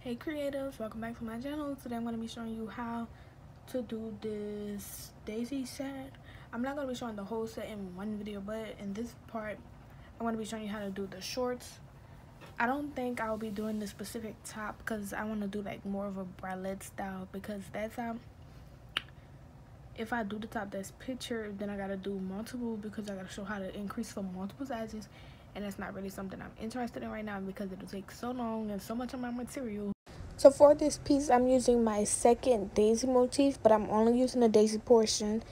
Hey creatives, welcome back to my channel. Today I'm going to be showing you how to do this daisy set. I'm not going to be showing the whole set in one video, but in this part, I'm going to be showing you how to do the shorts. I don't think I'll be doing the specific top because I want to do like more of a bralette style because that's how if I do the top that's picture, then I got to do multiple because I got to show how to increase for multiple sizes and that's not really something I'm interested in right now because it'll take so long and so much of my material. So for this piece, I'm using my second daisy motif, but I'm only using the daisy portion.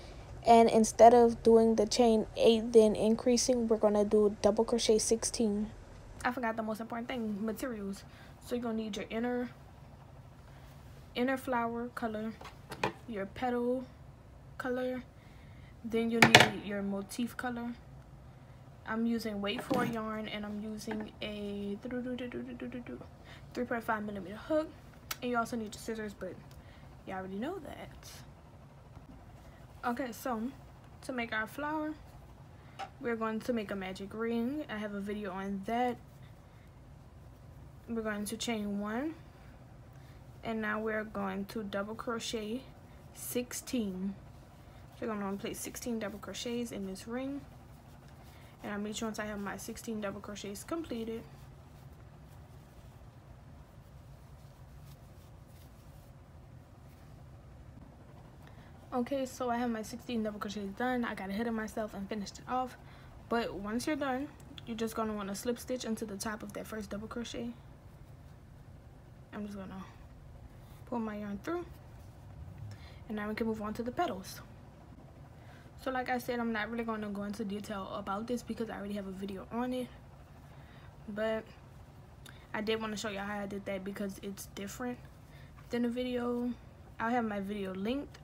And instead of doing the chain 8, then increasing, we're going to do double crochet 16. I forgot the most important thing, materials. So you're going to need your inner, inner flower color, your petal color, then you'll need your motif color, I'm using weight For yarn and I'm using a 3.5 millimeter hook. And you also need your scissors, but you already know that. Okay, so to make our flower, we're going to make a magic ring. I have a video on that. We're going to chain one. And now we're going to double crochet 16. So we're going to place 16 double crochets in this ring and I'll meet you once I have my 16 double crochets completed. Okay so I have my 16 double crochets done. I got ahead of myself and finished it off. But once you're done you're just going to want to slip stitch into the top of that first double crochet. I'm just going to pull my yarn through. And now we can move on to the petals so like i said i'm not really going to go into detail about this because i already have a video on it. But i did want to show you how i did that because it's different than the video. I'll have my video linked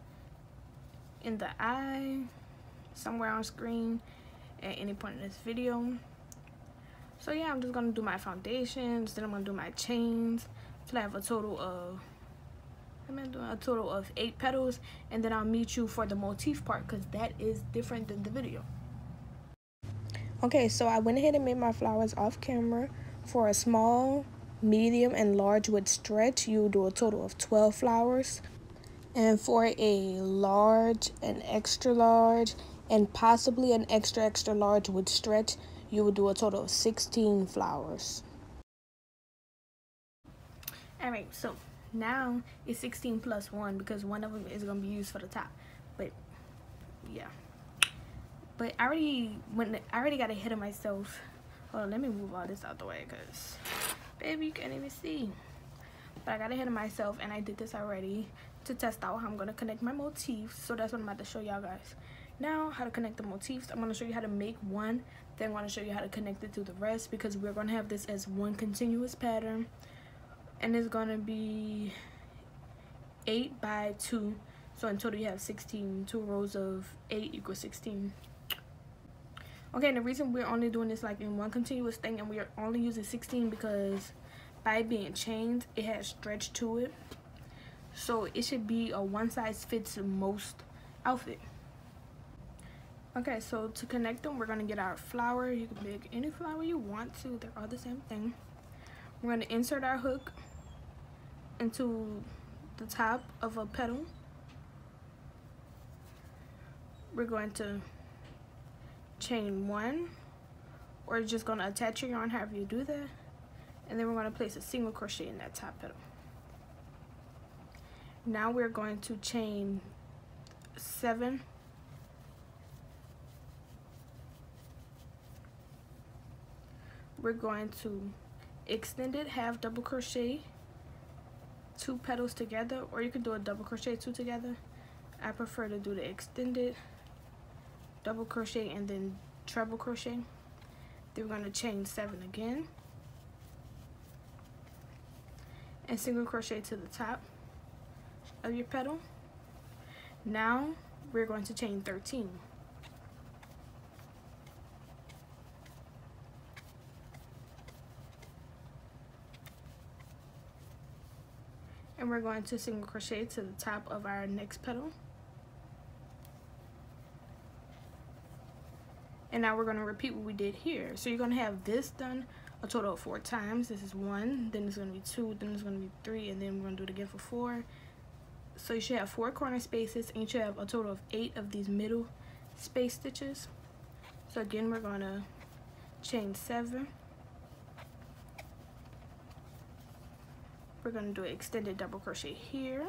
in the eye somewhere on screen at any point in this video. So yeah i'm just gonna do my foundations then i'm gonna do my chains. So i have a total of I'm doing a total of eight petals and then I'll meet you for the motif part because that is different than the video. Okay, so I went ahead and made my flowers off camera. For a small, medium, and large with stretch, you will do a total of 12 flowers. And for a large, an extra large, and possibly an extra extra large with stretch, you will do a total of 16 flowers. Alright, so now it's 16 plus 1 because one of them is going to be used for the top. But yeah. But I already when I already got ahead of myself. Hold on let me move all this out the way because baby you can't even see. But I got ahead of myself and I did this already to test out how I'm going to connect my motifs. So that's what I'm about to show y'all guys. Now how to connect the motifs I'm going to show you how to make one then I'm going to show you how to connect it to the rest because we're going to have this as one continuous pattern and it's gonna be 8 by 2 so in total you have 16 two rows of 8 equals 16 okay and the reason we're only doing this like in one continuous thing and we're only using 16 because by being chained it has stretch to it. So it should be a one size fits most outfit. Okay so to connect them we're going to get our flower. You can pick any flower you want to. They're all the same thing. We're going to insert our hook into the top of a petal. We're going to chain one or just going to attach your yarn however you do that and then we're going to place a single crochet in that top petal. Now we're going to chain seven we're going to extend it half double crochet two petals together or you can do a double crochet two together. I prefer to do the extended double crochet and then treble crochet. Then we're going to chain seven again. And single crochet to the top of your petal now we're going to chain 13 we're going to single crochet to the top of our next petal and now we're going to repeat what we did here so you're going to have this done a total of four times. This is one, then it's going to be two, then it's going to be three, and then we're going to do it again for four. So you should have four corner spaces, and you should have a total of eight of these middle space stitches. So again, we're going to chain seven. We're going to do an extended double crochet here.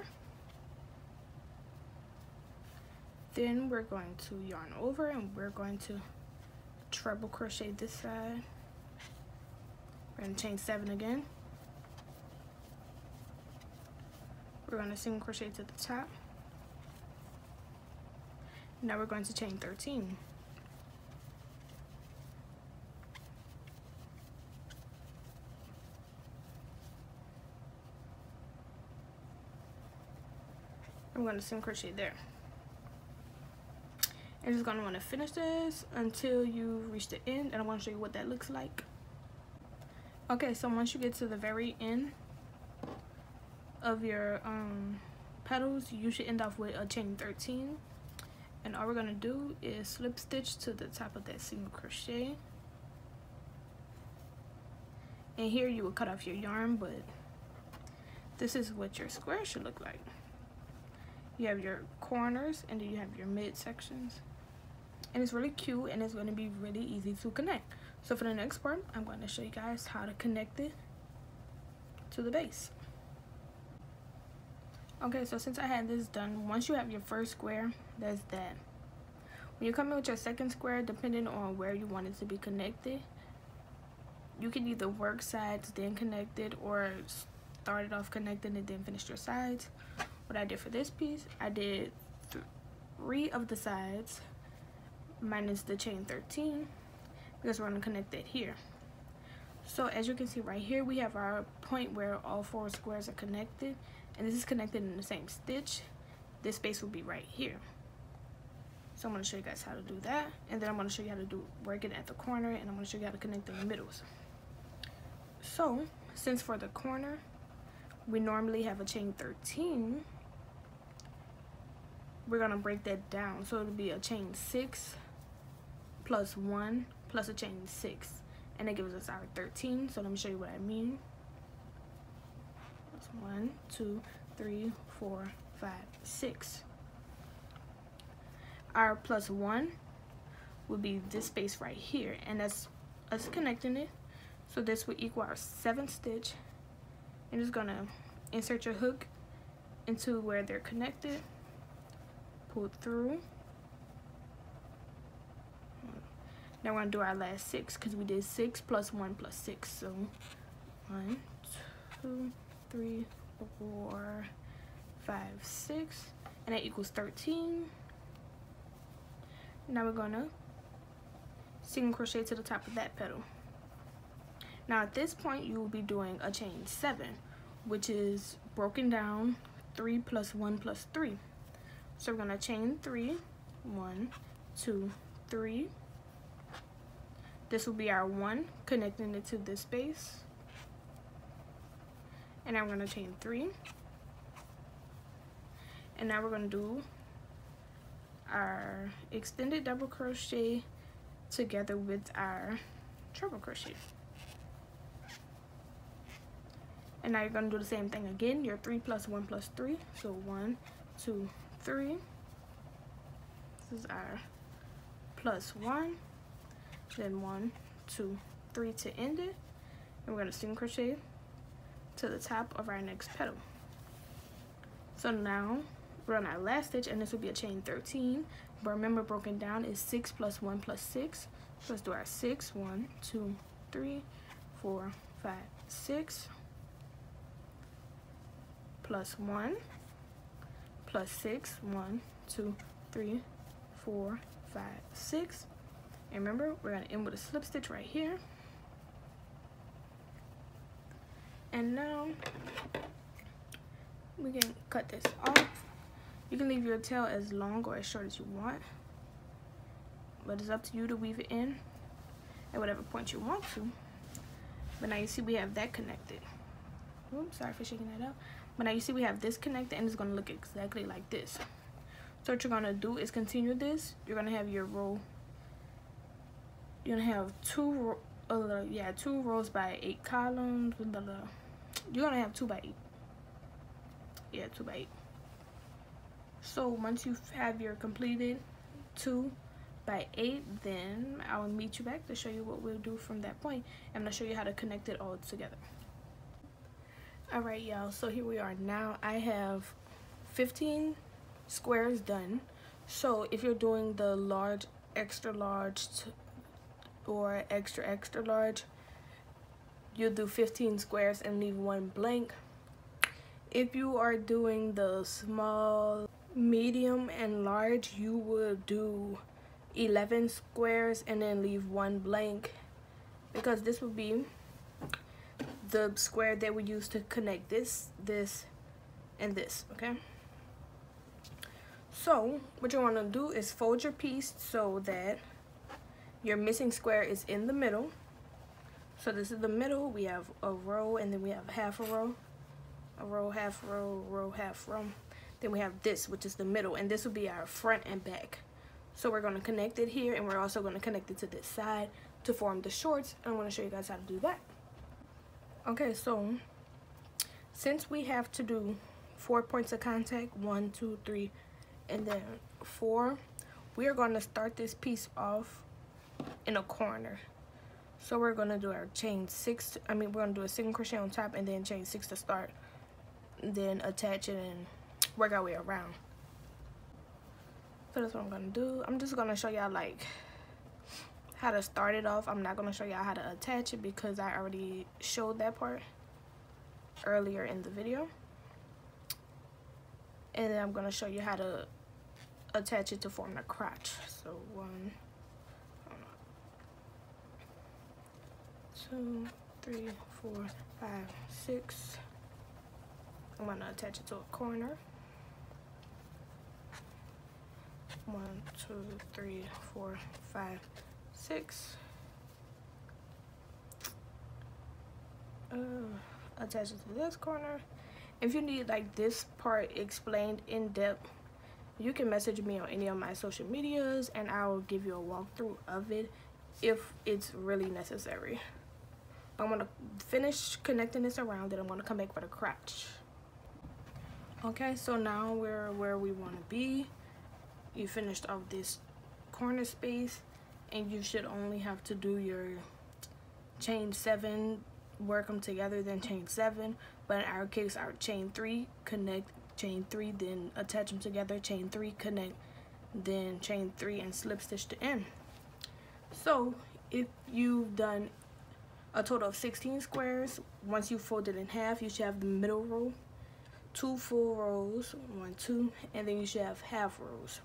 Then we're going to yarn over and we're going to treble crochet this side. We're going to chain seven again. We're going to single crochet to the top. Now we're going to chain 13. I'm going to single crochet there. You're just going to want to finish this until you reach the end and I want to show you what that looks like. Okay, so once you get to the very end of your um, petals, you should end off with a chain 13. And all we're going to do is slip stitch to the top of that single crochet. And here you will cut off your yarn, but this is what your square should look like. You have your corners and then you have your mid sections. And it's really cute and it's going to be really easy to connect. So for the next part, I'm going to show you guys how to connect it to the base. Okay, so since I had this done, once you have your first square, that's that. When you come in with your second square, depending on where you want it to be connected, you can either work sides, then connect it, or start it off connecting and then finish your sides. What I did for this piece, I did three of the sides minus the chain 13 because we're going to connect it here. So as you can see right here, we have our point where all four squares are connected and this is connected in the same stitch. This space will be right here. So I'm going to show you guys how to do that and then I'm going to show you how to do work it at the corner and I'm going to show you how to connect the middles. So since for the corner, we normally have a chain 13, we're to break that down. So it'll be a chain 6 plus 1 plus a chain 6 and it gives us our 13 so let me show you what I mean. That's 1 2 3 4 5 6 our plus 1 would be this space right here and that's us connecting it. So this would equal our seventh stitch you're just gonna insert your hook into where they're connected pull through Now we're gonna do our last six because we did six plus one plus six. So one, two, three, four, five, six, and that equals 13. Now we're gonna single crochet to the top of that petal. Now at this point you will be doing a chain seven, which is broken down three plus one plus three. So we're gonna chain three, one, two, three, this will be our one, connecting it to this space. And we're gonna chain three. And now we're gonna do our extended double crochet together with our treble crochet. And now you're gonna do the same thing again. Your three plus one plus three. So one, two, three. This is our plus one. Then one two three to end it. And we're to single crochet to the top of our next petal so now we're on our last stitch and this will be a chain 13 but remember broken down is 6 plus 1 plus 6 so let's do our 6 1 2 3 4 5 6 plus 1 plus 6 1 2 3 4 5 6 and remember, we're gonna end with a slip stitch right here. And now we can cut this off. You can leave your tail as long or as short as you want. But it's up to you to weave it in at whatever point you want to. But now you see we have that connected. Oops, sorry for shaking that out. But now you see we have this connected and it's gonna look exactly like this. So what you're gonna do is continue this. You're gonna have your row you're gonna have two little, oh, yeah, two rows by eight columns. Blah, blah. You're gonna have two by eight. Yeah, two by eight. So once you have your completed two by eight, then I'll meet you back to show you what we'll do from that point. I'm gonna show you how to connect it all together. All right, y'all, so here we are now. I have 15 squares done. So if you're doing the large, extra large, or extra, extra large, you'll do 15 squares and leave one blank. If you are doing the small, medium, and large, you will do 11 squares and then leave one blank because this will be the square that we use to connect this, this, and this, okay? So, what you want to do is fold your piece so that your missing square is in the middle. So this is the middle. We have a row and then we have half a row. A row, half row, row, half row. Then we have this, which is the middle. And this will be our front and back. So we're going to connect it here and we're also going to connect it to this side to form the shorts. I'm going to show you guys how to do that. Okay, so since we have to do four points of contact, one, two, three, and then four we are going to start this piece off in a corner. So we're going to do our chain six i mean we're going to do a single crochet on top and then chain six to start then attach it and work our way around. So that's what i'm going to do. I'm just going to show y'all like how to start it off i'm not going to show y'all how to attach it because i already showed that part earlier in the video and then I'm going to show you how to attach it to form the crotch. So one, two, three, four, five, six. I'm going to attach it to a corner. One, two, three, four, five, six. Uh, attach it to this corner if you need like this part explained in depth you can message me on any of my social medias and I will give you a walkthrough of it if it's really necessary. I'm gonna finish connecting this around and I'm gonna come back for the crotch. Okay, so now we're where we wanna be. You finished off this corner space and you should only have to do your chain seven work them together then chain seven. But in our case our chain three connect chain three then attach them together chain three connect then chain three and slip stitch to end. So if you've done a total of 16 squares once you fold it in half you should have the middle row two full rows one two and then you should have half rows.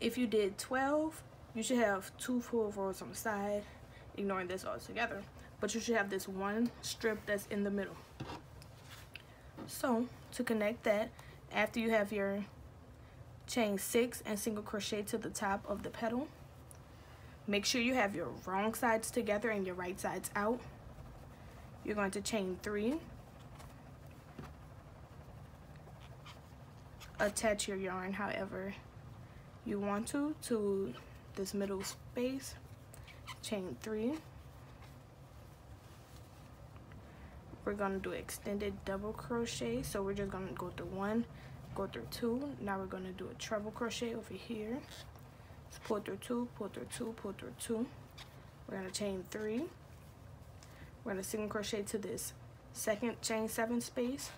If you did 12 you should have two full rows on the side ignoring this all together but you should have this one strip that's in the middle. So to connect that after you have your chain six and single crochet to the top of the petal make sure you have your wrong sides together and your right sides out. You're going to chain three. Attach your yarn however you want to to this middle space chain three. We're gonna do extended double crochet so we're just gonna go through one go through two. Now we're gonna do a treble crochet over here. So pull through two pull through two pull through two. We're gonna chain three. We're gonna single crochet to this second chain seven space.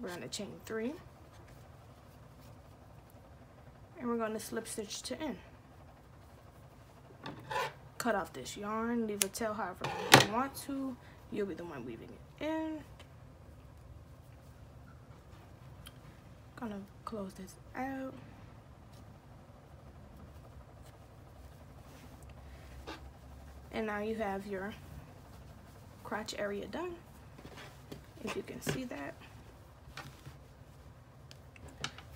We're gonna chain three and we're gonna slip stitch to end cut off this yarn leave a tail however you want to You'll be the one weaving it in. Gonna close this out. And now you have your crotch area done. If you can see that.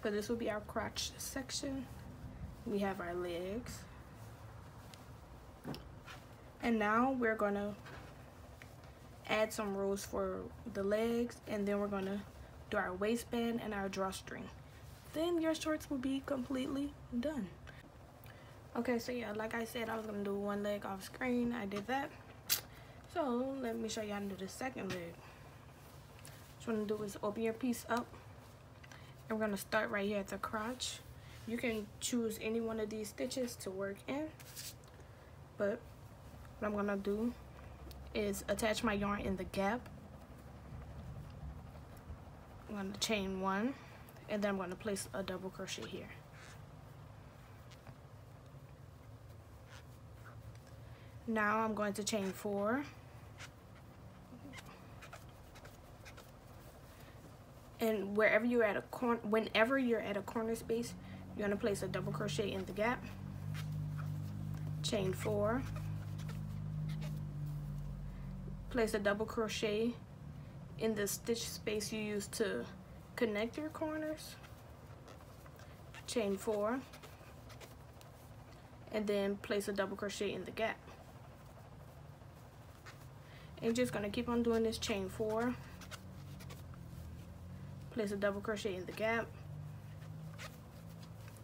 But this will be our crotch section. We have our legs. And now we're gonna add some rows for the legs and then we're gonna do our waistband and our drawstring. Then your shorts will be completely done. Okay so yeah like i said i was gonna do one leg off screen. I did that. So let me show you how to do the second leg. What you want to do is open your piece up going to start right here at the crotch. You can choose any one of these stitches to work in but what i'm to do is attach my yarn in the gap. I'm to chain one and then i'm to place a double crochet here. Now I'm going to chain four. And wherever you're at a corner, whenever you're at a corner space, you're gonna place a double crochet in the gap. Chain four. Place a double crochet in the stitch space you use to connect your corners. Chain four. And then place a double crochet in the gap And you're just gonna keep on doing this chain four place a double crochet in the gap.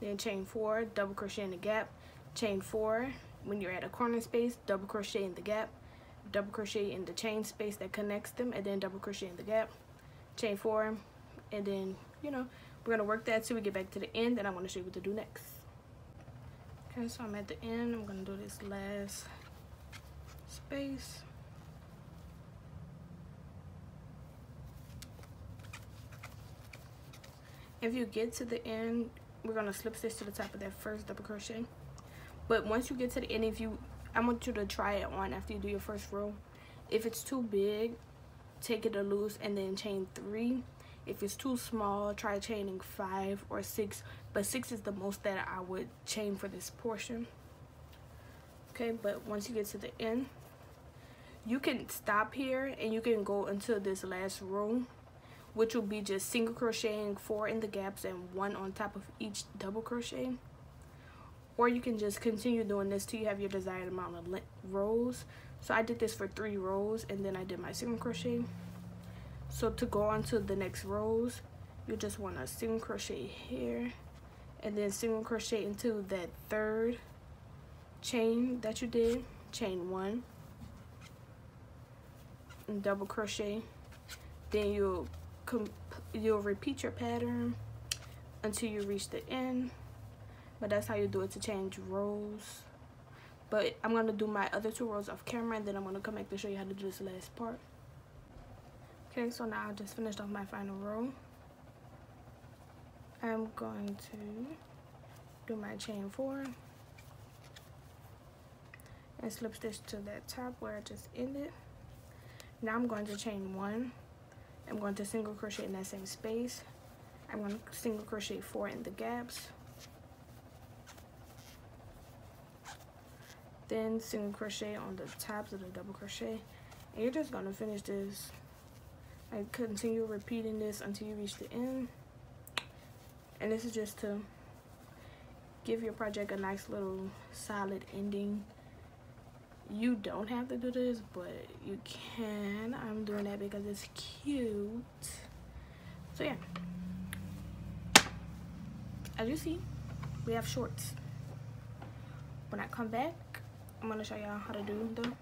Then chain four double crochet in the gap. Chain four when you're at a corner space double crochet in the gap. Double crochet in the chain space that connects them and then double crochet in the gap. Chain four and then you know we're gonna work that till we get back to the end and I'm gonna show you what to do next. Okay so I'm at the end I'm gonna do this last space if you get to the end we're gonna slip stitch to the top of that first double crochet. But once you get to the end if you I want you to try it on after you do your first row. If it's too big take it a loose and then chain three. If it's too small try chaining five or six but six is the most that I would chain for this portion. Okay but once you get to the end you can stop here and you can go into this last row which will be just single crocheting four in the gaps and one on top of each double crochet. Or you can just continue doing this till you have your desired amount of rows so I did this for three rows and then I did my single crochet. So to go on to the next rows you just want to single crochet here and then single crochet into that third chain that you did chain one. And double crochet. Then you'll you'll repeat your pattern until you reach the end but that's how you do it to change rows. But I'm gonna do my other two rows off camera and then I'm gonna come back to show you how to do this last part. Okay so now I just finished off my final row. I'm going to do my chain four and slip stitch to that top where I just ended. Now I'm going to chain one I'm going to single crochet in that same space. I'm going to single crochet four in the gaps. Then single crochet on the tops of the double crochet. And you're just going to finish this. I continue repeating this until you reach the end. And this is just to give your project a nice little solid ending you don't have to do this but you can. I'm doing that because it's cute. So yeah. As you see we have shorts. When i come back i'm to show y'all how to do the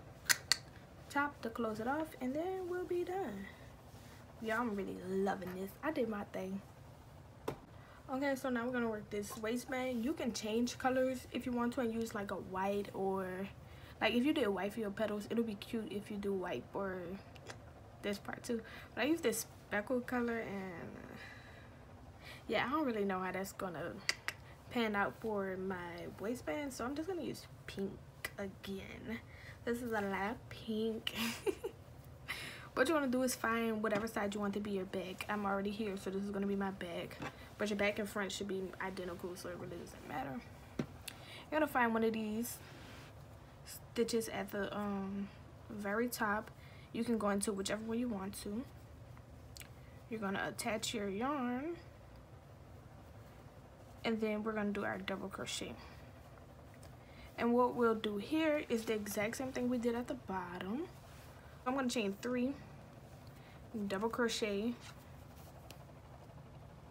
top to close it off and then we'll be done. Y'all i'm really loving this. I did my thing. Okay so now we're gonna work this waistband. You can change colors if you want to and use like a white or like if you did white for your petals it'll be cute if you do white for this part too. But i use this speckle color and uh, yeah i don't really know how that's gonna pan out for my waistband so i'm just gonna use pink again. This is a lot of pink. What you want to do is find whatever side you want to be your bag. I'm already here so this is to be my bag. But your back and front should be identical so it really doesn't matter. You're to find one of these stitches at the um, very top. You can go into whichever way you want to. You're going to attach your yarn. And then we're going to do our double crochet. And what we'll do here is the exact same thing we did at the bottom. I'm going to chain three, double crochet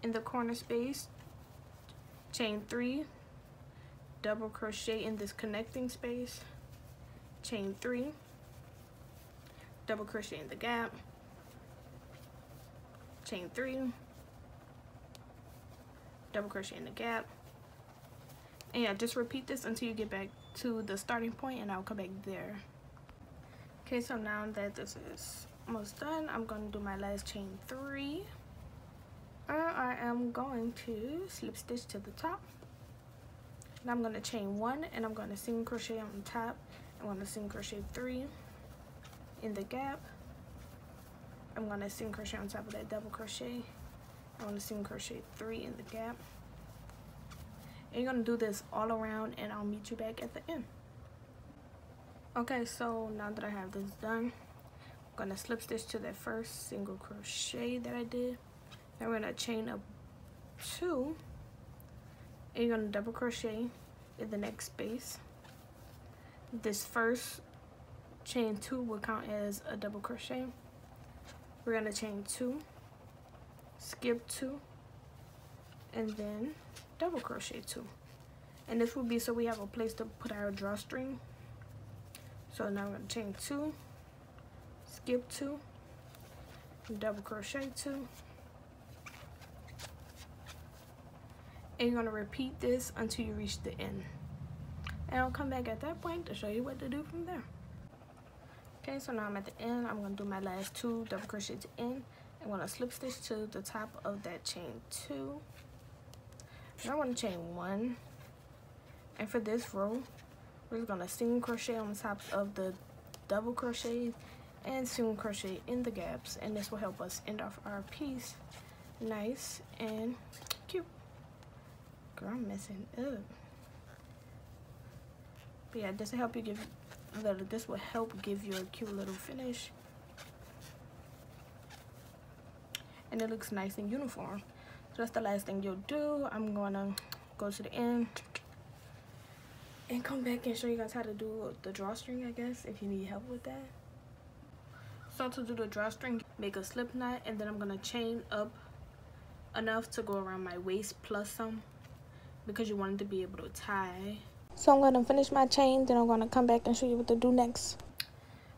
in the corner space, chain three, double crochet in this connecting space chain three double crochet in the gap chain three double crochet in the gap. And yeah just repeat this until you get back to the starting point and I'll come back there. Okay so now that this is almost done I'm going to do my last chain three. And I am going to slip stitch to the top. And I'm going to chain one and I'm going to single crochet on top I'm going to single crochet three in the gap. I'm going to single crochet on top of that double crochet. I'm going to single crochet three in the gap. And you're going to do this all around and I'll meet you back at the end. Okay so now that I have this done I'm going to slip stitch to that first single crochet that I did. Then we're going to chain up two. And you're going to double crochet in the next space this first chain two will count as a double crochet. We're going to chain two skip two and then double crochet two. And this will be so we have a place to put our drawstring. So now I'm going to chain two skip two double crochet two. And you're going to repeat this until you reach the end and I'll come back at that point to show you what to do from there. Okay so now I'm at the end. I'm going to do my last two double crochets in. I'm going to slip stitch to the top of that chain two. Now I want to chain one. And for this row we're going to single crochet on the top of the double crochet and single crochet in the gaps. And this will help us end off our piece nice and cute. Girl I'm messing up but yeah this will help you give this will help give you a cute little finish? And it looks nice and uniform. So that's the last thing you'll do. I'm gonna go to the end and come back and show you guys how to do the drawstring i guess if you need help with that. So to do the drawstring make a slip knot and then i'm gonna chain up enough to go around my waist plus some because you want it to be able to tie so i'm going to finish my chain then i'm going to come back and show you what to do next.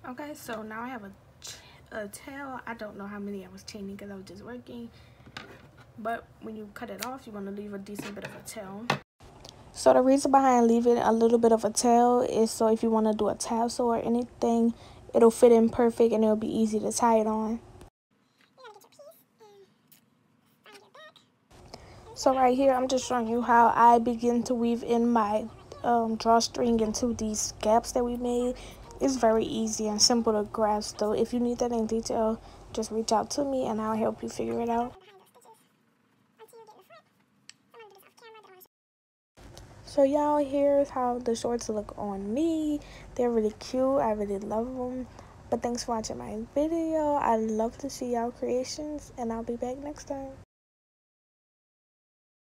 Okay so now i have a a tail. I don't know how many i was chaining because i was just working. But when you cut it off you want to leave a decent bit of a tail. So the reason behind leaving a little bit of a tail is so if you want to do a tassel or anything it'll fit in perfect and it'll be easy to tie it on. So right here i'm just showing you how i begin to weave in my um, drawstring into these gaps that we made it's very easy and simple to grasp though. If you need that in detail, just reach out to me and I'll help you figure it out. So y'all, here's how the shorts look on me. They're really cute. I really love them. But thanks for watching my video. I love to see y'all creations and I'll be back next time.